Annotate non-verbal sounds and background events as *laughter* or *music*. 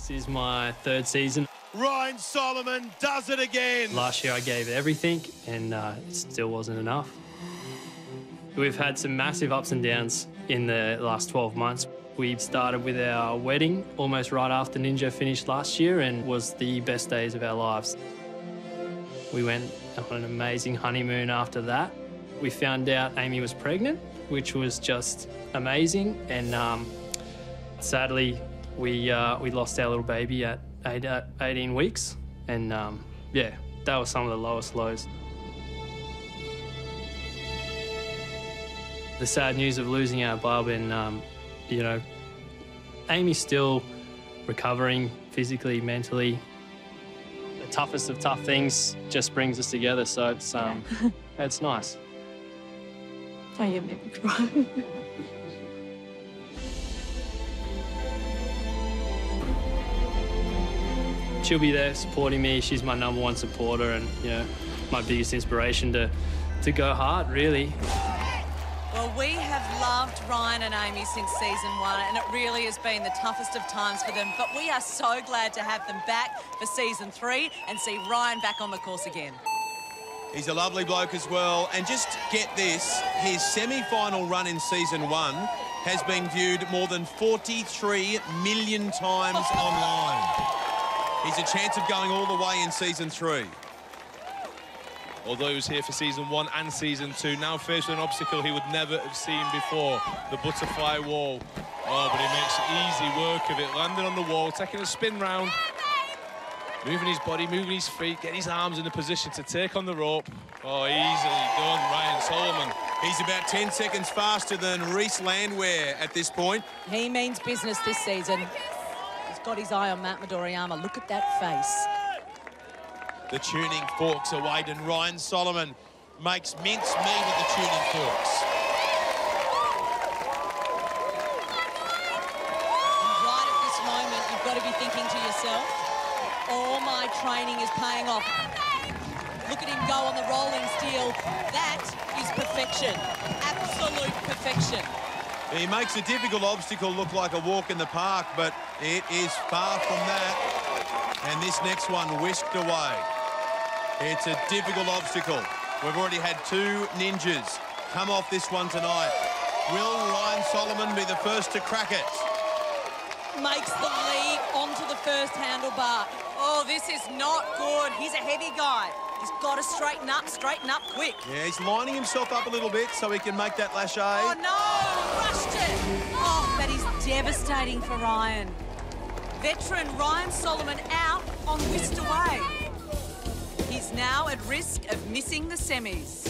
This is my third season. Ryan Solomon does it again. Last year I gave everything and uh, it still wasn't enough. We've had some massive ups and downs in the last 12 months. We started with our wedding almost right after Ninja finished last year and was the best days of our lives. We went on an amazing honeymoon after that. We found out Amy was pregnant, which was just amazing. And um, sadly, we, uh, we lost our little baby at eight, uh, 18 weeks. And um, yeah, that was some of the lowest lows. The sad news of losing our bub and, um, you know, Amy's still recovering physically, mentally. The toughest of tough things just brings us together, so it's um, *laughs* it's nice. Oh, you made me cry. *laughs* She'll be there supporting me. She's my number one supporter, and you know, my biggest inspiration to to go hard, really. Well, we have loved Ryan and Amy since season one, and it really has been the toughest of times for them. But we are so glad to have them back for season three and see Ryan back on the course again. He's a lovely bloke as well. And just get this, his semi-final run in season one has been viewed more than 43 million times *laughs* online. He's a chance of going all the way in season three. Although he was here for season one and season two, now faced with an obstacle he would never have seen before, the butterfly wall. Oh, but he makes easy work of it, landing on the wall, taking a spin round, moving his body, moving his feet, getting his arms in a position to take on the rope. Oh, easily done, Ryan Solomon. He's about 10 seconds faster than Reese Landwehr at this point. He means business this season. Got his eye on Mount Midoriyama. Look at that face. The tuning forks are weighed, and Ryan Solomon makes mince meat of the tuning forks. Right at this moment, you've got to be thinking to yourself, all my training is paying off. Look at him go on the rolling steel. That is perfection. Absolute perfection. He makes a difficult obstacle look like a walk in the park, but it is far from that. And this next one whisked away. It's a difficult obstacle. We've already had two ninjas come off this one tonight. Will Ryan Solomon be the first to crack it? Makes the lead onto the first handlebar. Oh, this is not good. He's a heavy guy. He's got to straighten up, straighten up quick. Yeah, he's lining himself up a little bit so he can make that lash lache. Oh, no! Rushed it! Oh, that is devastating for Ryan. Veteran Ryan Solomon out on whisked away. He's now at risk of missing the semis.